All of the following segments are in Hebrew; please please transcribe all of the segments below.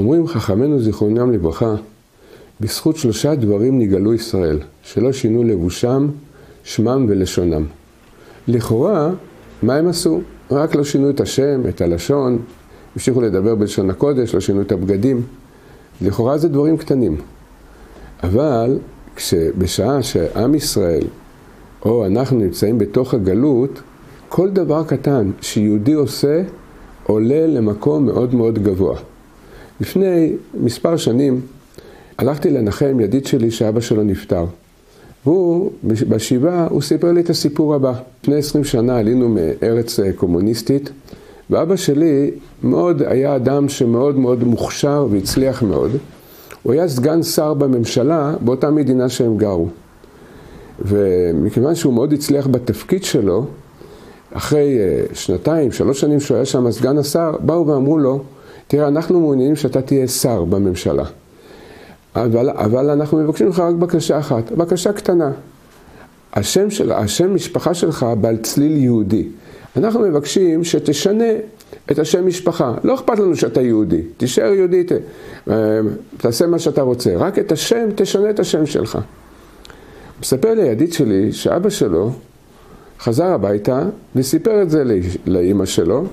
אומרים חכמינו זיכרונם לברכה, בזכות שלושה דברים נגאלו ישראל, שלא שינו לבושם, שמם ולשונם. לכאורה, מה הם עשו? רק לא שינו את השם, את הלשון, המשיכו לדבר בלשון הקודש, לא שינו את הבגדים. לכאורה זה דברים קטנים. אבל כשבשעה שעם ישראל, או אנחנו נמצאים בתוך הגלות, כל דבר קטן שיהודי עושה, עולה למקום מאוד מאוד גבוה. לפני מספר שנים הלכתי לנחם ידיד שלי שאבא שלו נפטר. והוא, בשבעה, הוא סיפר לי את הסיפור הבא. לפני עשרים שנה עלינו מארץ אה, קומוניסטית, ואבא שלי מאוד, היה אדם שמאוד מאוד מוכשר והצליח מאוד. הוא היה סגן שר בממשלה באותה מדינה שהם גרו. ומכיוון שהוא מאוד הצליח בתפקיד שלו, אחרי אה, שנתיים, שלוש שנים שהוא היה שם סגן השר, באו ואמרו לו, תראה, אנחנו מעוניינים שאתה תהיה שר בממשלה. אבל, אבל אנחנו מבקשים ממך רק בקשה אחת, בקשה קטנה. השם, של, השם משפחה שלך בעל צליל יהודי. אנחנו מבקשים שתשנה את השם משפחה. לא אכפת לנו שאתה יהודי, תישאר יהודי, ת, אה, תעשה מה שאתה רוצה. רק את השם, תשנה את השם שלך. מספר לי ידיד שלי שאבא שלו חזר הביתה וסיפר את זה לאימא שלו,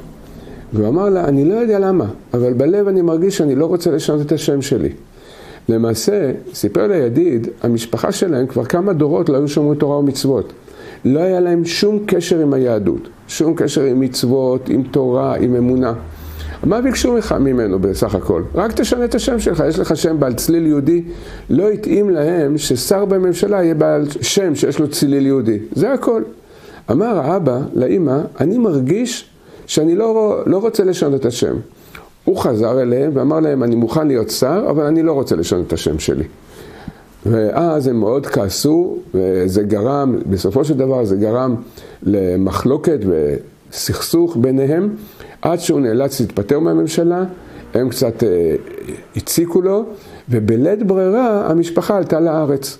והוא אמר לה, אני לא יודע למה, אבל בלב אני מרגיש שאני לא רוצה לשנות את השם שלי. למעשה, סיפר לידיד, המשפחה שלהם כבר כמה דורות לא היו שומרי תורה ומצוות. לא היה להם שום קשר עם היהדות, שום קשר עם מצוות, עם תורה, עם אמונה. מה ביקשו ממך ממנו בסך הכל? רק תשנה את השם שלך, יש לך שם בעל צליל יהודי. לא התאים להם ששר בממשלה יהיה בעל שם שיש לו צליל יהודי. זה הכל. אמר האבא לאימא, אני מרגיש שאני לא, לא רוצה לשנות את השם. הוא חזר אליהם ואמר להם, אני מוכן להיות שר, אבל אני לא רוצה לשנות את השם שלי. ואז הם מאוד כעסו, וזה גרם, בסופו של דבר זה גרם למחלוקת וסכסוך ביניהם, עד שהוא נאלץ להתפטר מהממשלה, הם קצת אה, הציקו לו, ובלית ברירה המשפחה עלתה לארץ.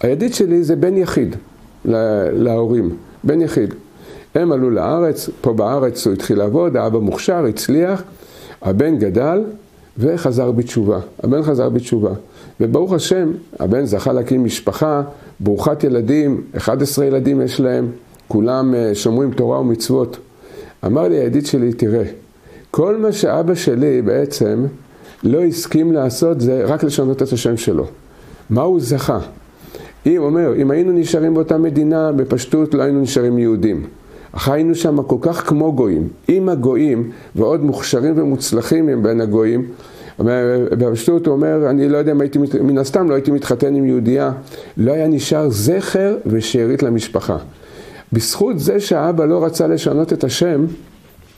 הידיד שלי זה בן יחיד להורים, בן יחיד. הם עלו לארץ, פה בארץ הוא התחיל לעבוד, האבא מוכשר, הצליח, הבן גדל וחזר בתשובה. הבן חזר בתשובה. וברוך השם, הבן זכה להקים משפחה ברוכת ילדים, 11 ילדים יש להם, כולם אה, שומרים תורה ומצוות. אמר לי הידיד שלי, תראה, כל מה שאבא שלי בעצם לא הסכים לעשות זה רק לשנות את השם שלו. מה הוא זכה? אם אומר, אם היינו נשארים באותה מדינה, בפשטות לא היינו נשארים יהודים. חיינו שם כל כך כמו גויים, עם הגויים, ועוד מוכשרים ומוצלחים הם בין הגויים. בפשטות הוא אומר, אני לא יודע אם הייתי, מן הסתם לא הייתי מתחתן עם יהודייה, לא היה נשאר זכר ושארית למשפחה. בזכות זה שהאבא לא רצה לשנות את השם,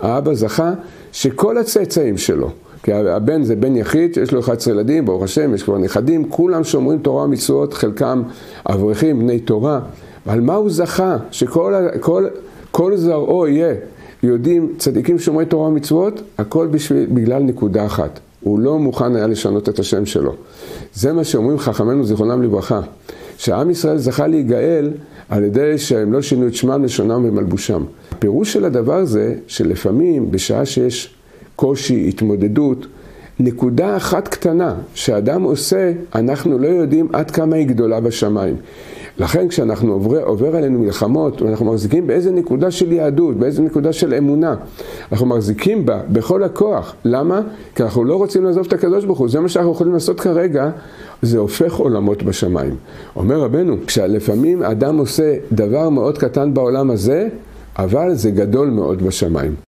האבא זכה שכל הצאצאים שלו, כי הבן זה בן יחיד, יש לו 11 ילדים, ברוך השם, יש כבר נכדים, כולם שומרים תורה ומצוות, חלקם אברכים, בני תורה. על מה הוא זכה? שכל כל, כל זרעו יהיה יהודים, צדיקים שומרי תורה ומצוות, הכל בשביל, בגלל נקודה אחת. הוא לא מוכן היה לשנות את השם שלו. זה מה שאומרים חכמינו זיכרונם לברכה, שעם ישראל זכה להיגאל על ידי שהם לא שינו את שמם, לשונם ומלבושם. הפירוש של הדבר זה שלפעמים בשעה שיש קושי, התמודדות, נקודה אחת קטנה שאדם עושה, אנחנו לא יודעים עד כמה היא גדולה בשמיים. לכן כשאנחנו עובר, עובר עלינו מלחמות, אנחנו מחזיקים באיזה נקודה של יהדות, באיזה נקודה של אמונה. אנחנו מחזיקים בה בכל הכוח. למה? כי אנחנו לא רוצים לעזוב את הקדוש ברוך הוא. זה מה שאנחנו יכולים לעשות כרגע, זה הופך עולמות בשמיים. אומר רבנו, כשלפעמים אדם עושה דבר מאוד קטן בעולם הזה, אבל זה גדול מאוד בשמיים.